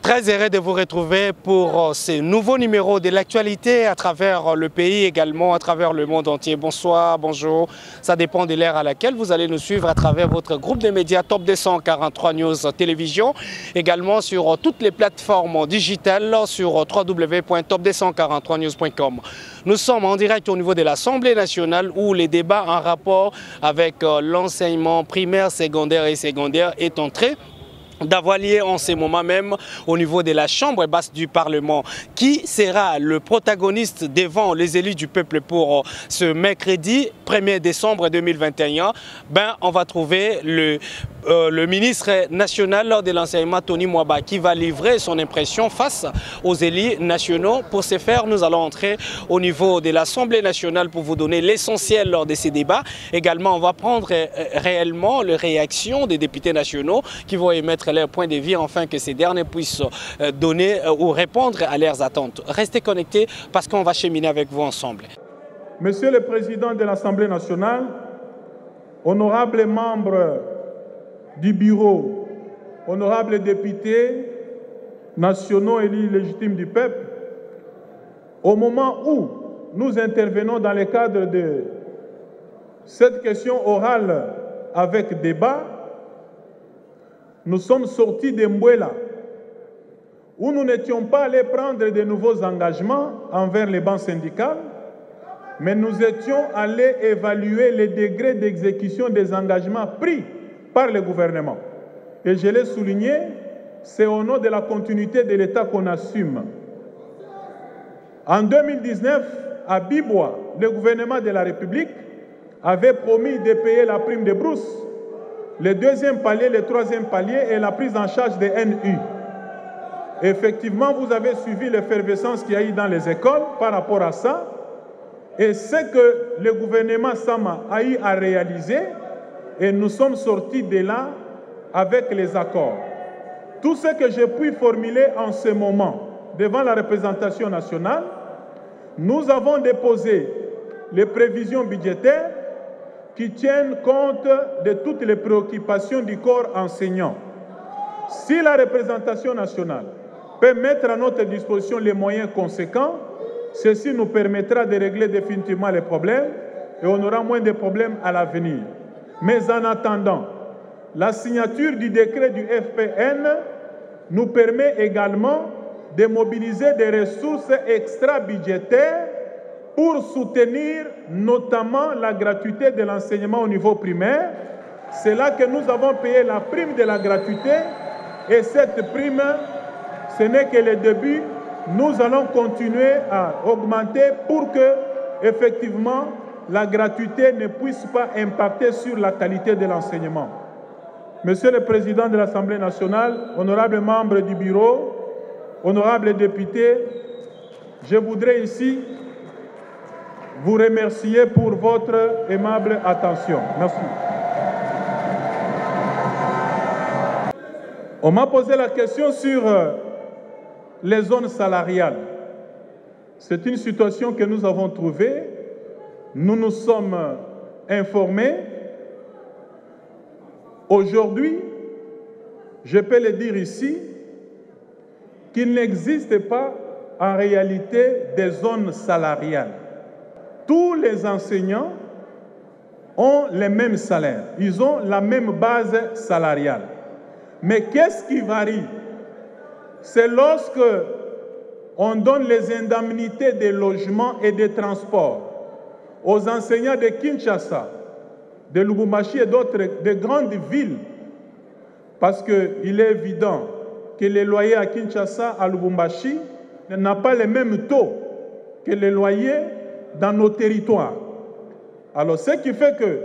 Très heureux de vous retrouver pour ce nouveau numéro de l'actualité à travers le pays, également à travers le monde entier. Bonsoir, bonjour. Ça dépend de l'ère à laquelle vous allez nous suivre à travers votre groupe de médias Top 243 News Télévision, également sur toutes les plateformes digitales sur www.top243news.com. Nous sommes en direct au niveau de l'Assemblée nationale où les débats en rapport avec l'enseignement primaire, secondaire et secondaire est entré d'avoir lié en ce moment même au niveau de la Chambre basse du Parlement. Qui sera le protagoniste devant les élus du peuple pour ce mercredi 1er décembre 2021 ben, On va trouver le, euh, le ministre national de l'enseignement, Tony Mwaba, qui va livrer son impression face aux élus nationaux. Pour ce faire, nous allons entrer au niveau de l'Assemblée nationale pour vous donner l'essentiel lors de ces débats. Également, on va prendre réellement les réactions des députés nationaux qui vont émettre leur point de vue afin que ces derniers puissent donner ou répondre à leurs attentes. Restez connectés parce qu'on va cheminer avec vous ensemble. Monsieur le Président de l'Assemblée nationale, honorables membres du bureau, honorables députés nationaux élus légitimes du peuple, au moment où nous intervenons dans le cadre de cette question orale avec débat, nous sommes sortis de Mbouela, où nous n'étions pas allés prendre de nouveaux engagements envers les banques syndicales, mais nous étions allés évaluer les degrés d'exécution des engagements pris par le gouvernement. Et je l'ai souligné, c'est au nom de la continuité de l'État qu'on assume. En 2019, à Bibois, le gouvernement de la République avait promis de payer la prime de brousse le deuxième palier, le troisième palier et la prise en charge des NU. Effectivement, vous avez suivi l'effervescence qu'il y a eu dans les écoles par rapport à ça. Et ce que le gouvernement Sama a eu à réaliser, et nous sommes sortis de là avec les accords. Tout ce que j'ai pu formuler en ce moment devant la représentation nationale, nous avons déposé les prévisions budgétaires qui tiennent compte de toutes les préoccupations du corps enseignant. Si la représentation nationale peut mettre à notre disposition les moyens conséquents, ceci nous permettra de régler définitivement les problèmes et on aura moins de problèmes à l'avenir. Mais en attendant, la signature du décret du FPN nous permet également de mobiliser des ressources extra-budgétaires pour soutenir notamment la gratuité de l'enseignement au niveau primaire. C'est là que nous avons payé la prime de la gratuité et cette prime, ce n'est que le début. Nous allons continuer à augmenter pour que, effectivement, la gratuité ne puisse pas impacter sur la qualité de l'enseignement. Monsieur le Président de l'Assemblée nationale, honorables membres du bureau, honorables députés, je voudrais ici vous remercier pour votre aimable attention. Merci. On m'a posé la question sur les zones salariales. C'est une situation que nous avons trouvée. Nous nous sommes informés. Aujourd'hui, je peux le dire ici, qu'il n'existe pas en réalité des zones salariales tous les enseignants ont les mêmes salaires, ils ont la même base salariale. Mais qu'est-ce qui varie? C'est lorsque on donne les indemnités de logement et de transport aux enseignants de Kinshasa, de Lubumbashi et d'autres de grandes villes, parce qu'il est évident que les loyers à Kinshasa, à Lubumbashi, n'ont pas les mêmes taux que les loyers dans nos territoires. Alors, ce qui fait que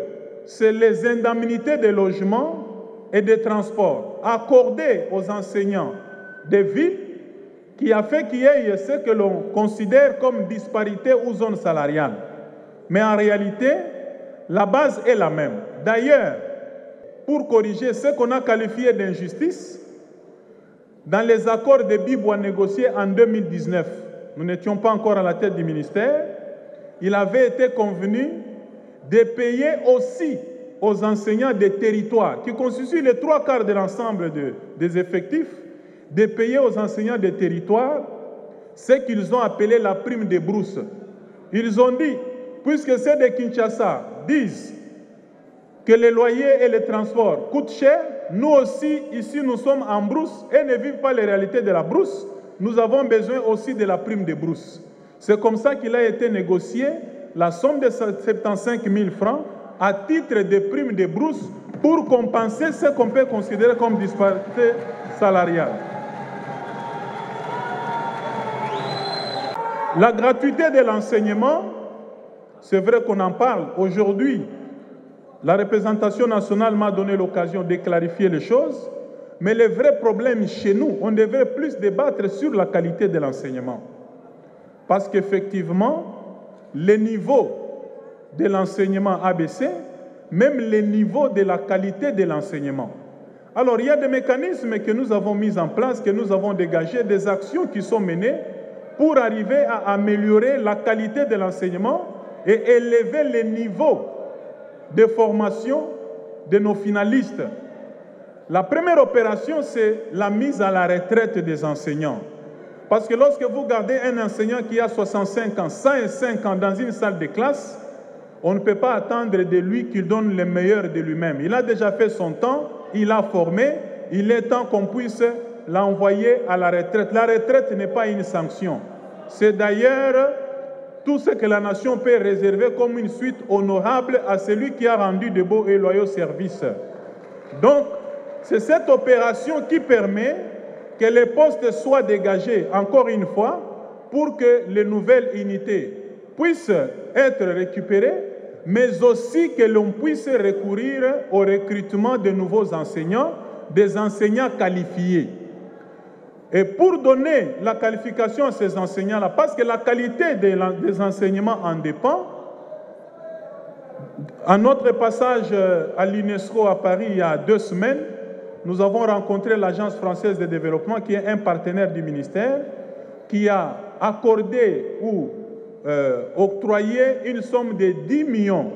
c'est les indemnités de logement et de transport accordées aux enseignants des villes qui a fait qu'il y ait ce que l'on considère comme disparité ou zone salariale. Mais en réalité, la base est la même. D'ailleurs, pour corriger ce qu'on a qualifié d'injustice, dans les accords de Bibois négociés en 2019, nous n'étions pas encore à la tête du ministère, il avait été convenu de payer aussi aux enseignants des territoires, qui constituent les trois quarts de l'ensemble de, des effectifs, de payer aux enseignants des territoires ce qu'ils ont appelé la prime des brousses. Ils ont dit, puisque ceux de Kinshasa disent que les loyers et les transports coûtent cher, nous aussi, ici, nous sommes en brousse et ne vivent pas les réalités de la brousse. Nous avons besoin aussi de la prime des brousses. C'est comme ça qu'il a été négocié la somme de 75 000 francs à titre de prime de brousse pour compenser ce qu'on peut considérer comme disparité salariale. La gratuité de l'enseignement, c'est vrai qu'on en parle aujourd'hui. La représentation nationale m'a donné l'occasion de clarifier les choses, mais le vrai problème chez nous, on devrait plus débattre sur la qualité de l'enseignement. Parce qu'effectivement, le niveau de l'enseignement ABC, même le niveau de la qualité de l'enseignement. Alors, il y a des mécanismes que nous avons mis en place, que nous avons dégagés, des actions qui sont menées pour arriver à améliorer la qualité de l'enseignement et élever le niveau de formation de nos finalistes. La première opération, c'est la mise à la retraite des enseignants. Parce que lorsque vous gardez un enseignant qui a 65 ans, 105 ans dans une salle de classe, on ne peut pas attendre de lui qu'il donne le meilleur de lui-même. Il a déjà fait son temps, il a formé, il est temps qu'on puisse l'envoyer à la retraite. La retraite n'est pas une sanction. C'est d'ailleurs tout ce que la nation peut réserver comme une suite honorable à celui qui a rendu de beaux et loyaux services. Donc, c'est cette opération qui permet que les postes soient dégagés, encore une fois, pour que les nouvelles unités puissent être récupérées, mais aussi que l'on puisse recourir au recrutement de nouveaux enseignants, des enseignants qualifiés. Et pour donner la qualification à ces enseignants-là, parce que la qualité des enseignements en dépend, à notre passage euh, à l'UNESCO à Paris il y a deux semaines, nous avons rencontré l'Agence française de développement, qui est un partenaire du ministère, qui a accordé ou euh, octroyé une somme de 10 millions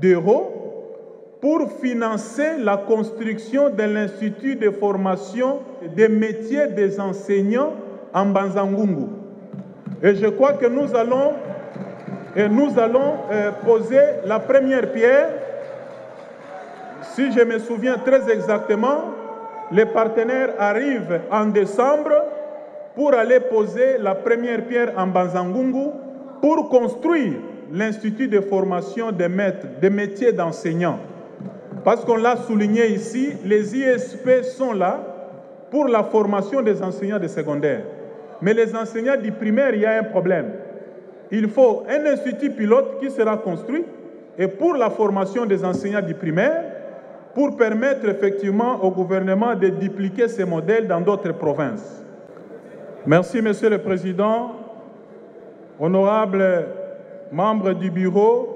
d'euros pour financer la construction de l'Institut de formation des métiers des enseignants en Banzangungu. Et je crois que nous allons, et nous allons euh, poser la première pierre. Si je me souviens très exactement, les partenaires arrivent en décembre pour aller poser la première pierre en Banzangungu pour construire l'Institut de formation des maîtres, des métiers d'enseignants. Parce qu'on l'a souligné ici, les ISP sont là pour la formation des enseignants de secondaire. Mais les enseignants du primaire, il y a un problème. Il faut un institut pilote qui sera construit et pour la formation des enseignants du primaire, pour permettre effectivement au gouvernement de dupliquer ces modèles dans d'autres provinces. Merci, Monsieur le Président. Honorables membres du bureau,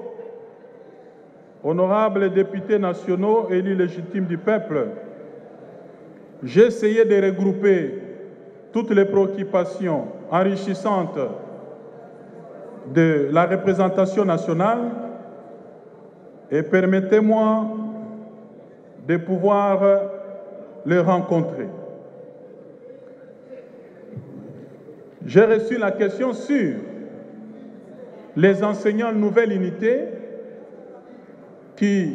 honorables députés nationaux élus légitimes du peuple, j'ai essayé de regrouper toutes les préoccupations enrichissantes de la représentation nationale et permettez-moi de pouvoir les rencontrer. J'ai reçu la question sur les enseignants nouvelle unité qui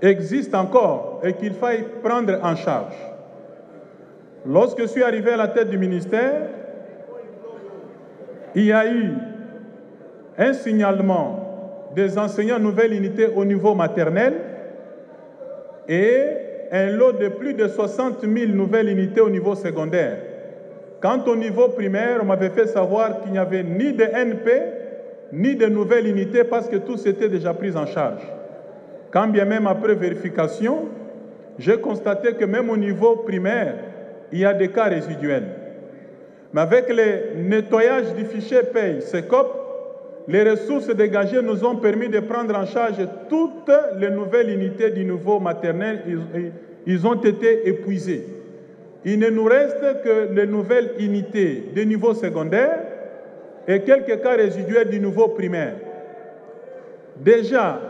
existent encore et qu'il faille prendre en charge. Lorsque je suis arrivé à la tête du ministère, il y a eu un signalement des enseignants nouvelle unité au niveau maternel et un lot de plus de 60 000 nouvelles unités au niveau secondaire. Quant au niveau primaire, on m'avait fait savoir qu'il n'y avait ni de NP, ni de nouvelles unités parce que tout s'était déjà pris en charge. Quand bien même après vérification, j'ai constaté que même au niveau primaire, il y a des cas résiduels. Mais avec le nettoyage du fichier paye, CECOP, les ressources dégagées nous ont permis de prendre en charge toutes les nouvelles unités du nouveau maternel. Ils, ont été épuisés. Il ne nous reste que les nouvelles unités de niveau secondaire et quelques cas résiduels du nouveau primaire. Déjà,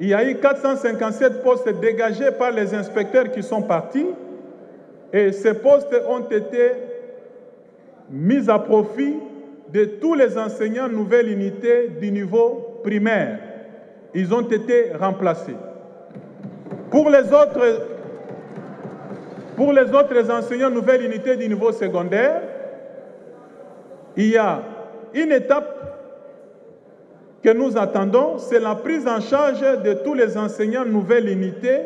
il y a eu 457 postes dégagés par les inspecteurs qui sont partis Et ces postes ont été mis à profit de tous les enseignants nouvelle unité du niveau primaire. Ils ont été remplacés. Pour les autres, pour les autres enseignants nouvelle unité du niveau secondaire, il y a une étape que nous attendons, c'est la prise en charge de tous les enseignants nouvelle unité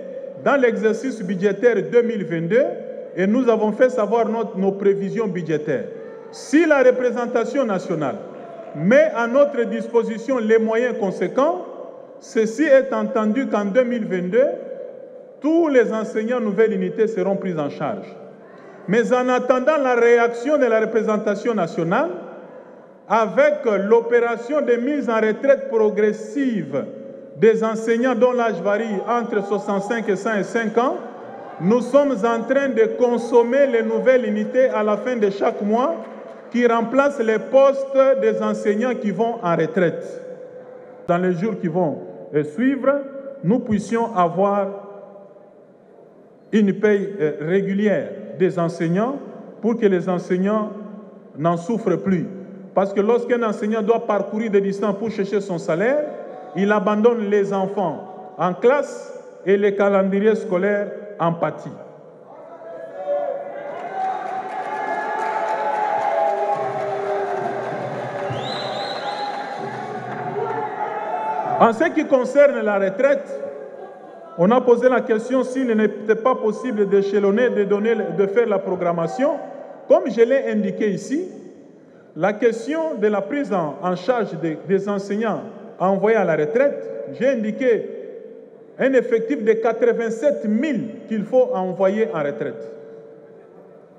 dans l'exercice budgétaire 2022 et nous avons fait savoir nos prévisions budgétaires. Si la représentation nationale met à notre disposition les moyens conséquents, ceci est entendu qu'en 2022, tous les enseignants nouvelle unité seront pris en charge. Mais en attendant la réaction de la représentation nationale, avec l'opération de mise en retraite progressive des enseignants dont l'âge varie entre 65 et 105 ans, nous sommes en train de consommer les nouvelles unités à la fin de chaque mois qui remplacent les postes des enseignants qui vont en retraite. Dans les jours qui vont suivre, nous puissions avoir une paye euh, régulière des enseignants pour que les enseignants n'en souffrent plus. Parce que lorsqu'un enseignant doit parcourir des distances pour chercher son salaire, il abandonne les enfants en classe et les calendriers scolaires en pâtit. En ce qui concerne la retraite, on a posé la question s'il n'était pas possible d'échelonner, de, donner, de faire la programmation. Comme je l'ai indiqué ici, la question de la prise en, charge des, enseignants envoyés à la retraite, j'ai indiqué un effectif de 87 000 qu'il faut envoyer en retraite.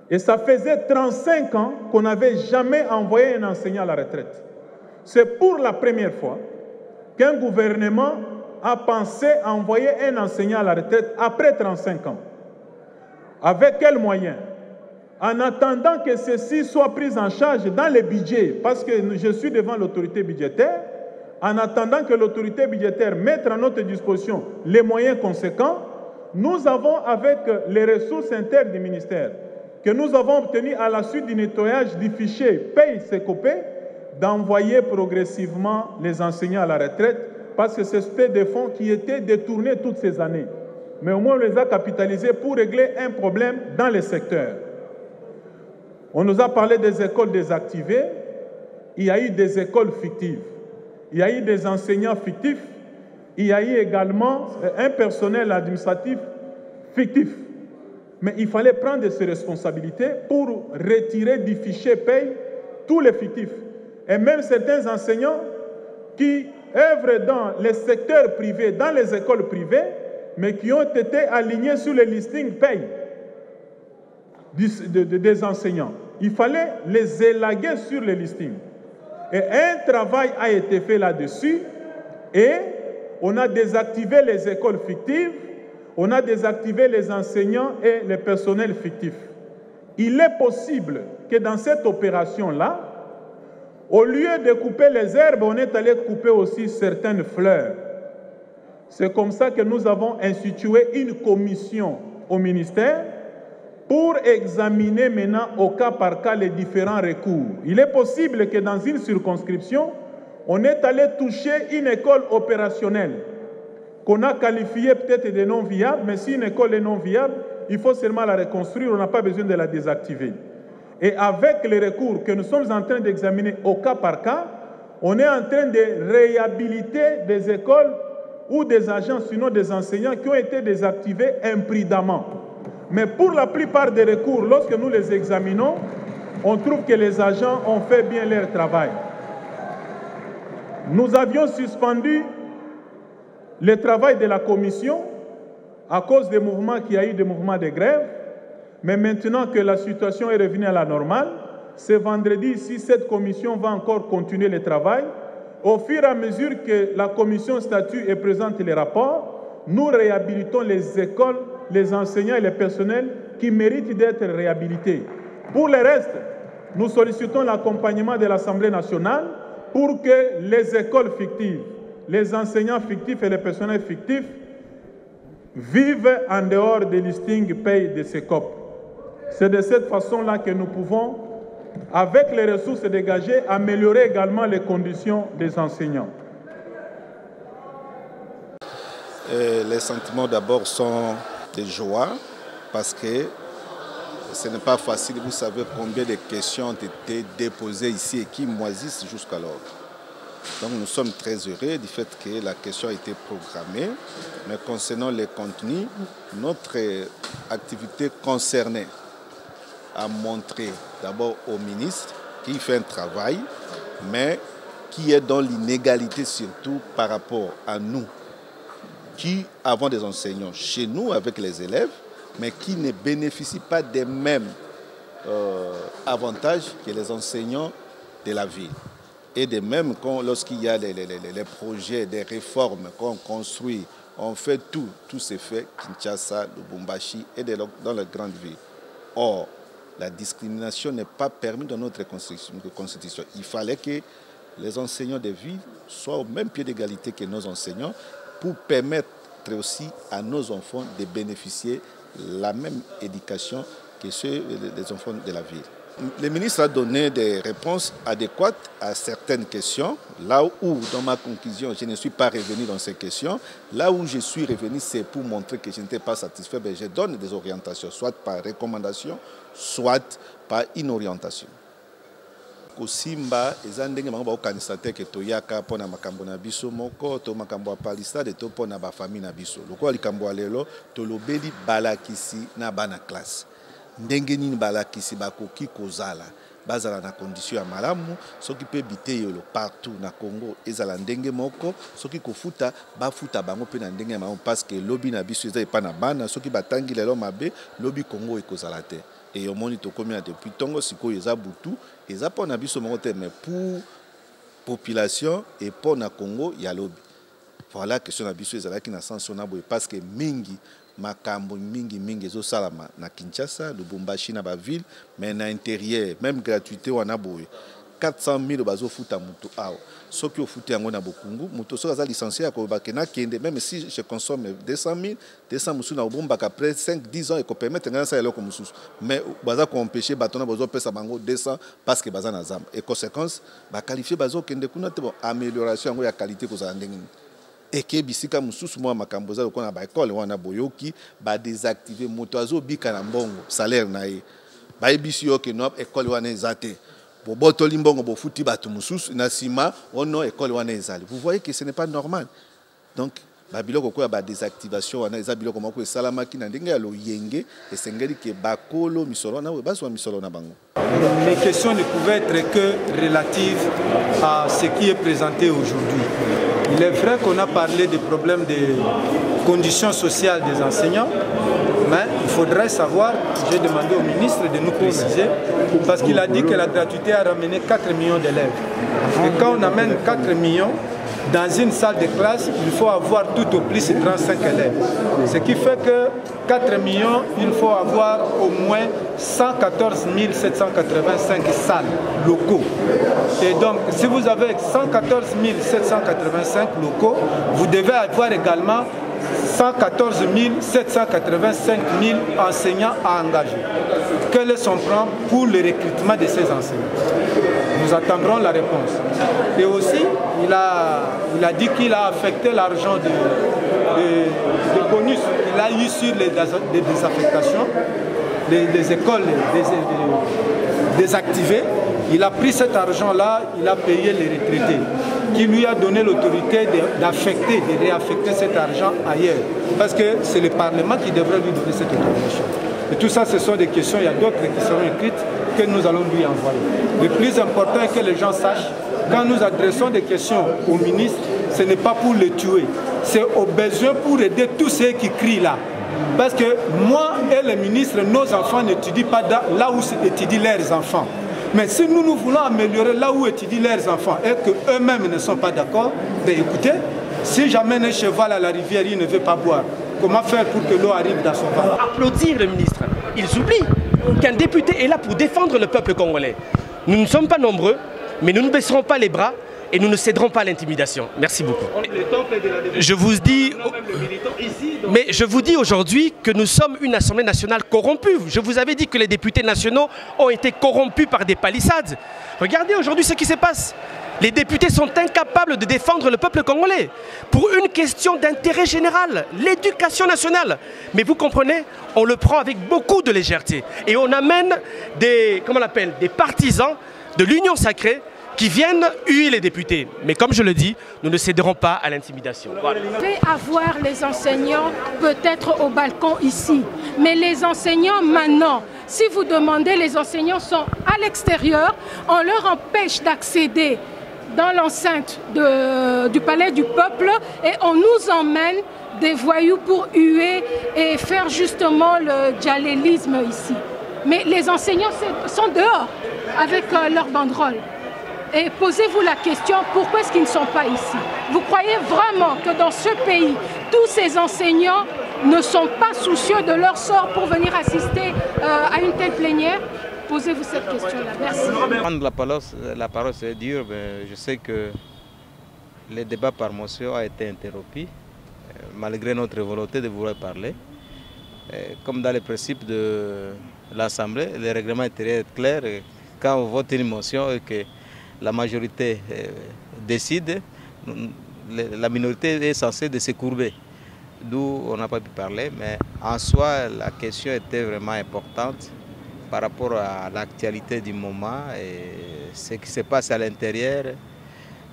Et ça faisait 35 ans qu'on n'avait jamais envoyé un enseignant à la retraite. C'est pour la première fois qu'un gouvernement a pensé envoyer un enseignant à la retraite après 35 ans. Avec quels moyens? En attendant que ceci soit pris en charge dans les budgets, parce que je suis devant l'autorité budgétaire, en attendant que l'autorité budgétaire mette à notre disposition les moyens conséquents, nous avons, avec les ressources internes du ministère, que nous avons obtenu à la suite du nettoyage du fichier paye copé, d'envoyer progressivement les enseignants à la retraite, parce que c'était des fonds qui étaient détournés toutes ces années. Mais au moins, on les a capitalisés pour régler un problème dans les secteurs. On nous a parlé des écoles désactivées. Il y a eu des écoles fictives. Il y a eu des enseignants fictifs. Il y a eu également un personnel administratif fictif. Mais il fallait prendre ses responsabilités pour retirer du fichier paye tous les fictifs. Et même certains enseignants qui œuvrent dans les secteurs privés, dans les écoles privées, mais qui ont été alignés sur les listings paye des enseignants. Il fallait les élaguer sur les listings. Et un travail a été fait là-dessus et on a désactivé les écoles fictives, on a désactivé les enseignants et les personnels fictifs. Il est possible que dans cette opération-là, au lieu de couper les herbes, on est allé couper aussi certaines fleurs. C'est comme ça que nous avons institué une commission au ministère pour examiner maintenant au cas par cas les différents recours. Il est possible que dans une circonscription, on est allé toucher une école opérationnelle qu'on a qualifiée peut-être de non viable, mais si une école est non viable, il faut seulement la reconstruire, on n'a pas besoin de la désactiver. Et avec les recours que nous sommes en train d'examiner au cas par cas, on est en train de réhabiliter des écoles ou des agents, sinon des enseignants qui ont été désactivés imprudemment. Mais pour la plupart des recours, lorsque nous les examinons, on trouve que les agents ont fait bien leur travail. Nous avions suspendu le travail de la commission à cause des mouvements qui y a eu des mouvements de grève. Mais maintenant que la situation est revenue à la normale, ce vendredi ici, cette commission va encore continuer le travail. Au fur et à mesure que la commission statue et présente les rapports, nous réhabilitons les écoles les enseignants et les personnels qui méritent d'être réhabilités. Pour le reste, nous sollicitons l'accompagnement de l'Assemblée nationale pour que les écoles fictives, les enseignants fictifs et les personnels fictifs vivent en dehors des listings payés de ces COP. C'est de cette façon-là que nous pouvons, avec les ressources dégagées, améliorer également les conditions des enseignants. les sentiments d'abord sont de joie parce que ce n'est pas facile. Vous savez combien de questions ont été déposées ici et qui moisissent jusqu'alors. Donc nous sommes très heureux du fait que la question a été programmée. Mais concernant les contenus, notre activité concernée a montré d'abord au ministre qu'il fait un travail, mais qui est dans l'inégalité surtout par rapport à nous, qui avons des enseignants chez nous avec les élèves, mais qui ne bénéficient pas des mêmes euh, avantages que les enseignants de la ville. Et de même, lorsqu'il y a les, projets, des réformes qu'on construit, on fait tout, tout se fait Kinshasa, Lubumbashi et dans les grandes villes. Or, la discrimination n'est pas permise dans notre constitution. Il fallait que les enseignants des villes soient au même pied d'égalité que nos enseignants pour permettre aussi à nos enfants de bénéficier la même éducation que ceux des enfants de la ville. Le ministre a donné des réponses adéquates à certaines questions. Là où, dans ma conclusion, je ne suis pas revenu dans ces questions, là où je suis revenu, c'est pour montrer que je n'étais pas satisfait. Mais je donne des orientations, soit par recommandation, soit par une orientation. Kosimba eza ndenge bango bakokanisa te ke toyaka mpo na makambo na biso moko to makambo ya palistade to mpo na bafamille na biso. Lokola likambo ya lelo tolobeli balakisi na bana classe. Ndenge nini balakisi? Bakoki kozala. Bazala na condition ya malamu soki mpe biteyelo partout na congo ezala ndenge moko soki kofuta bafuta bango mpe na ndenge ya malamu parceke lobi na biso eza epa na bana soki batangi lelo mabe lobi congo ekozala te omoni tokómi na depuis ntongo sikoyo eza butu eza mpo na biso moko mais pour population e mpo na congo ya lobi voilà question na biso ezalaki na boye parce que mingi makambo mingi mingi ezosalama na kinshasa lubumbashi na baville mais na intérieur même gratuité wana boye 400 000 bazofuta moto awa. Soki ofuti yango na bokungu moto soki aza licencié akobake nakende même si je consomme 200 000 200 mosusu na obombaka après 5 10 ans ekopermettre ngai nasala eloko mosusu. Mais baza koempêche bato na bazopesa bango 200 parce que baza na zamba. Et conséquence baqualifie bazokende kuna te. Bon amélioration yango ya qualité kozala ndenge nini? Eke bisika mosusu mwa makambo eza lokola na baekole wana boyoki badésactive moto azobika na mbongo salaire na ye. Bayebisi yo ke no ekole wana eza te vous voyez que ce n'est pas normal. Donc babiloko koya badésactivation wana eza biloko moko esalamaki na ndenge ya loyenge esengeli ke bakolo misolo bango. Les questions ne pouvaient être que relatives à ce qui est présenté aujourd'hui. Il est vrai qu'on a parlé des problèmes des conditions sociales des enseignants mais il faudrait savoir, j'ai demandé au ministre de nous préciser, parce qu'il a dit que la gratuité a ramené 4 millions d'élèves. Et quand on amène 4 millions, dans une salle de classe, il faut avoir tout au plus 35 élèves. Ce qui fait que 4 millions, il faut avoir au moins 114 785 salles locaux. Et donc, si vous avez 114 785 locaux, vous devez avoir également 114 785 000 enseignants à engager. Quel est son plan pour le recrutement de ces enseignants? Nous attendrons la réponse. Et aussi, il a, dit qu'il a affecté l'argent de, bonus qu'il a eu sur les, désaffectations, les écoles désactivées. Il a pris cet argent-là, il a payé les retraités qui lui a donné l'autorité d'affecter, de réaffecter cet argent ailleurs. Parce que c'est le Parlement qui devrait lui donner cette autorisation. Et tout ça, ce sont des questions, il y a d'autres qui seront écrites que nous allons lui envoyer. Le plus important est que les gens sachent, quand nous adressons des questions au ministre, ce n'est pas pour le tuer, c'est au besoin pour aider tous ceux qui crient là. Parce que moi et les ministres, nos enfants n'étudient pas là où étudient leurs enfants. Mais si nous, nous voulons améliorer là où étudient leurs enfants et qu'eux-mêmes ne sont pas d'accord, ben écoutez, si j'amène un cheval à la rivière, il ne veut pas boire. Comment faire pour que l'eau arrive dans son ventre? Applaudir le ministre. Ils oublient qu'un député est là pour défendre le peuple congolais. Nous ne sommes pas nombreux, mais nous ne baisserons pas les bras et nous ne céderons pas à l'intimidation. Merci beaucoup. Je vous dis, mais je vous dis aujourd'hui que nous sommes une Assemblée nationale corrompue. Je vous avais dit que les députés nationaux ont été corrompus par des palissades. Regardez aujourd'hui ce qui se passe. Les députés sont incapables de défendre le peuple congolais pour une question d'intérêt général, l'éducation nationale. Mais vous comprenez, on le prend avec beaucoup de légèreté et on amène des, comment on appelle, des partisans de l'union sacrée qui viennent huer les députés. Mais comme je le dis, nous ne céderons pas à l'intimidation. Voilà. avoir les enseignants peut-être au balcon ici, mais les enseignants maintenant, si vous demandez, les enseignants sont à l'extérieur, on leur empêche d'accéder dans l'enceinte du palais du peuple et on nous emmène des voyous pour huer et faire justement le djalélisme ici. Mais les enseignants sont dehors avec euh, leur banderole. Et posez-vous la question, pourquoi est-ce qu'ils ne sont pas ici? Vous croyez vraiment que dans ce pays, tous ces enseignants ne sont pas soucieux de leur sort pour venir assister euh, à une telle plénière? Posez-vous cette question-là. Merci. Prendre la parole, la parole c'est dur. Mais je sais que le débat par motion a été interrompu, euh, malgré notre volonté de vouloir parler. comme dans les principes de l'Assemblée, le règlement intérieur est clair. Quand on vote une motion et que la majorité euh, décide, la minorité est censée de se courber. D'où on n'a pas pu parler, mais en soi, la question était vraiment importante par rapport à l'actualité du moment et ce qui se passe à l'intérieur.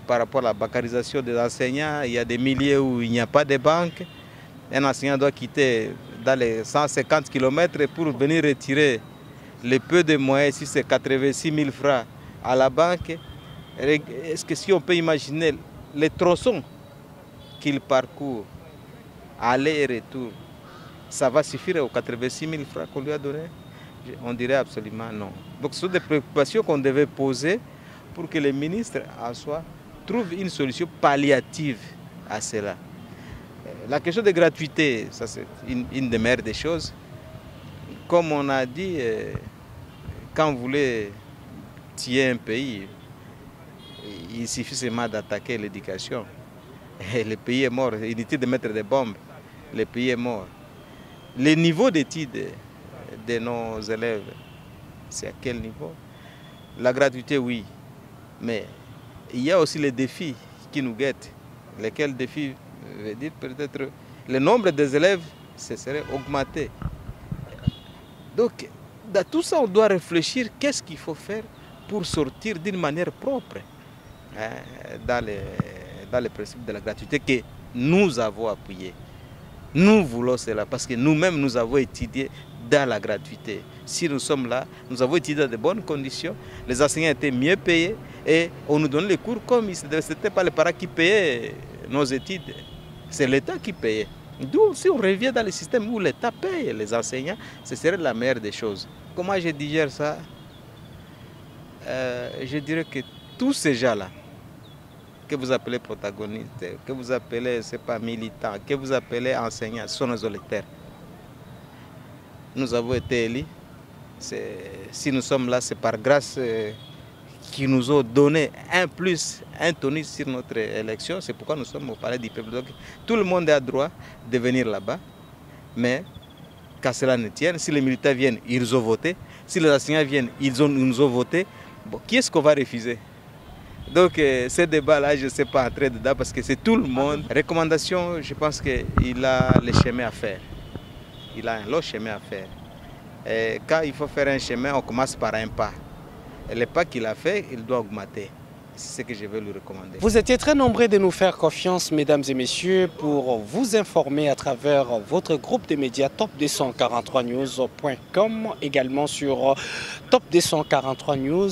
Par rapport à la bancarisation des enseignants, il y a des milliers où il n'y a pas de banque. Un enseignant doit quitter dans les 150 km pour venir retirer le peu de moyens, si c'est 86 000 francs à la banque. Est-ce que si on peut imaginer les tronçons qu'il parcourt, aller et retour, ça va suffire aux 86 000 francs qu'on lui a donnés? On dirait absolument non. Donc ce sont des préoccupations qu'on devait poser pour que les ministres en soi trouvent une solution palliative à cela. Euh, la question de gratuité, ça c'est une, des meilleures des choses. Comme on a dit, euh, quand vous voulez tuer un pays, il suffit seulement d'attaquer l'éducation. Le pays est mort. Inutile de mettre des bombes. Le pays est mort. Le niveau d'études de nos élèves, c'est à quel niveau? La gratuité, oui, mais il y a aussi les défis qui nous guettent. Lesquels défis veut dire peut-être le nombre des élèves ce serait augmenté. Donc, dans tout ça, on doit réfléchir qu'est-ce qu'il faut faire pour sortir d'une manière propre dans, les, dans les principes de la gratuité que nous avons appuyé. Nous voulons cela parce que nous-mêmes, nous avons étudié dans la gratuité. Si nous sommes là, nous avons étudié dans de bonnes conditions, les enseignants étaient mieux payés et on nous donne les cours comme ce n'était pas les parents qui payaient nos études, c'est l'État qui payait. D'où, si on revient dans le système où l'État paye les enseignants, ce serait la meilleure des choses. Comment je digère ça? Euh, Je dirais que tous ces gens-là, que vous appelez protagonistes, que vous appelez, c'est pas militants, que vous appelez enseignants, sont nos électeurs nous avons été élus. Si nous sommes là, c'est par grâce euh, qui nous ont donné un plus, un tonus sur notre élection. C'est pourquoi nous sommes au palais du peuple. Tout le monde a droit de venir là-bas. Mais qu'à cela ne tienne, si les militaires viennent, ils ont voté. Si les enseignants viennent, ils, ont, nous ont voté. Bon, qui est-ce qu'on va refuser? Donc euh, ce débat-là, je ne sais pas entrer dedans parce que c'est tout le monde. Recommandation, je pense qu'il a le chemin à faire il a un long chemin à faire. Quand il faut faire un chemin, on commence par un pas. Et le pas qu'il a fait, il doit augmenter. C'est ce que je vais lui recommander. Vous étiez très nombreux de nous faire confiance, mesdames et messieurs, pour vous informer à travers votre groupe de médias top243news.com, également sur Top 243 News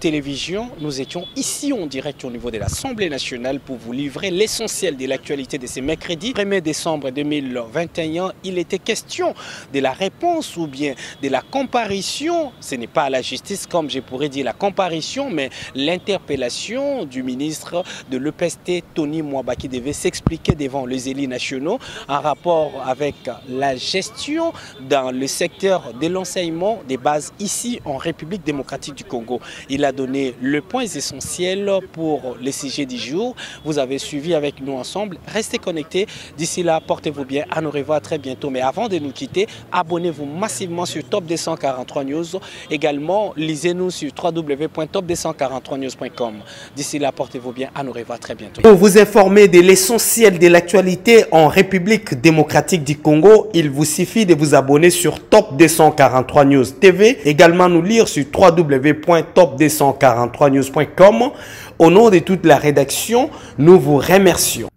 Télévision. Nous étions ici en direct au niveau de l'Assemblée nationale pour vous livrer l'essentiel de l'actualité de ce mercredi 1er décembre 2021. Il était question de la réponse ou bien de la comparition. Ce n'est pas à la justice comme je pourrais dire la comparition, mais l'interpellation du ministre de l'EPST, Tony Mwaba, qui devait s'expliquer devant les élus nationaux en rapport avec la gestion dans le secteur de l'enseignement des bases ici en République démocratique du Congo. Il a donné le point essentiel pour les sujets du jour. Vous avez suivi avec nous ensemble. Restez connectés. D'ici là, portez-vous bien. À nous revoir très bientôt. Mais avant de nous quitter, abonnez-vous massivement sur Top 243 News. Également, lisez-nous sur www.top243news.com. D'ici là, portez-vous bien. À nous revoir très bientôt. Pour vous informer de l'essentiel de l'actualité en République démocratique du Congo, il vous suffit de vous abonner sur Top 243 News TV. Également nous lire sur www.top243news.com. Au nom de toute la rédaction, nous vous remercions.